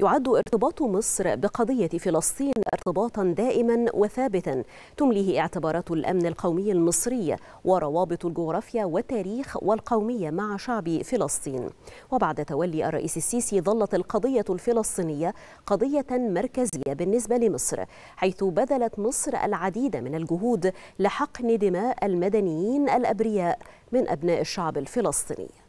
يعد ارتباط مصر بقضية فلسطين ارتباطا دائما وثابتا تمليه اعتبارات الأمن القومي المصري وروابط الجغرافيا والتاريخ والقومية مع شعب فلسطين. وبعد تولي الرئيس السيسي ظلت القضية الفلسطينية قضية مركزية بالنسبة لمصر حيث بذلت مصر العديد من الجهود لحقن دماء المدنيين الأبرياء من أبناء الشعب الفلسطيني.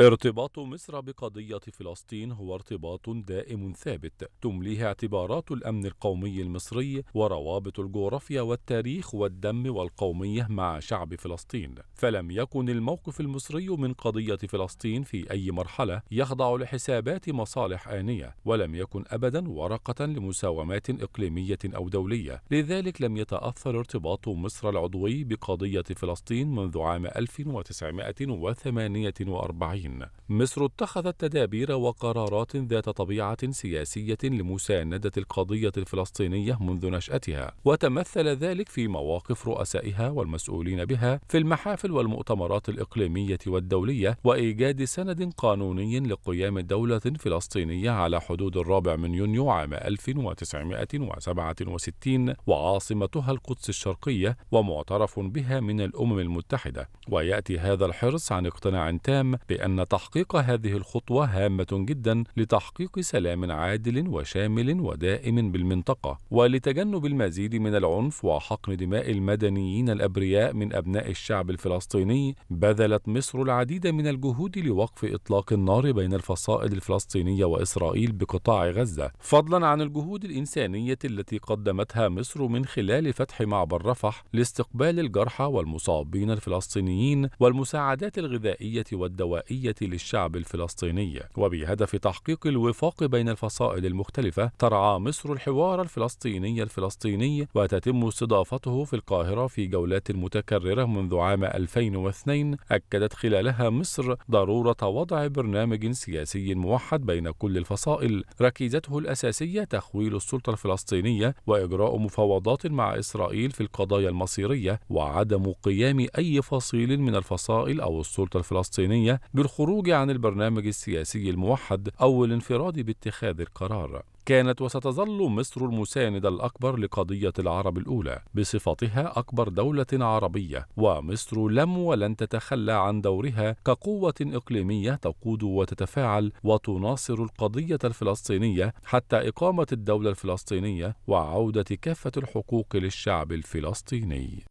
ارتباط مصر بقضية فلسطين هو ارتباط دائم ثابت تمليه اعتبارات الأمن القومي المصري وروابط الجغرافيا والتاريخ والدم والقومية مع شعب فلسطين. فلم يكن الموقف المصري من قضية فلسطين في أي مرحلة يخضع لحسابات مصالح آنية ولم يكن أبدا ورقة لمساومات إقليمية أو دولية. لذلك لم يتأثر ارتباط مصر العضوي بقضية فلسطين منذ عام 1948 مصر اتخذت تدابير وقرارات ذات طبيعة سياسية لمساندة القضية الفلسطينية منذ نشأتها وتمثل ذلك في مواقف رؤسائها والمسؤولين بها في المحافل والمؤتمرات الإقليمية والدولية وإيجاد سند قانوني لقيام دولة فلسطينية على حدود الرابع من يونيو عام 1967 وعاصمتها القدس الشرقية ومعترف بها من الأمم المتحدة. ويأتي هذا الحرص عن اقتناع تام بأن أن تحقيق هذه الخطوة هامة جدا لتحقيق سلام عادل وشامل ودائم بالمنطقة ولتجنب المزيد من العنف وحقن دماء المدنيين الأبرياء من أبناء الشعب الفلسطيني بذلت مصر العديد من الجهود لوقف إطلاق النار بين الفصائل الفلسطينية وإسرائيل بقطاع غزة فضلا عن الجهود الإنسانية التي قدمتها مصر من خلال فتح معبر رفح لاستقبال الجرحى والمصابين الفلسطينيين والمساعدات الغذائية والدوائية للشعب الفلسطيني. وبهدف تحقيق الوفاق بين الفصائل المختلفة ترعى مصر الحوار الفلسطيني الفلسطيني وتتم استضافته في القاهرة في جولات متكررة منذ عام 2002 أكدت خلالها مصر ضرورة وضع برنامج سياسي موحد بين كل الفصائل. ركيزته الأساسية تخويل السلطة الفلسطينية وإجراء مفاوضات مع إسرائيل في القضايا المصيرية وعدم قيام أي فصيل من الفصائل أو السلطة الفلسطينية بالخروج عن البرنامج السياسي الموحد أو الانفراد باتخاذ القرار. كانت وستظل مصر المساند الأكبر لقضية العرب الأولى. بصفتها أكبر دولة عربية. ومصر لم ولن تتخلى عن دورها كقوة إقليمية تقود وتتفاعل وتناصر القضية الفلسطينية حتى إقامة الدولة الفلسطينية وعودة كافة الحقوق للشعب الفلسطيني.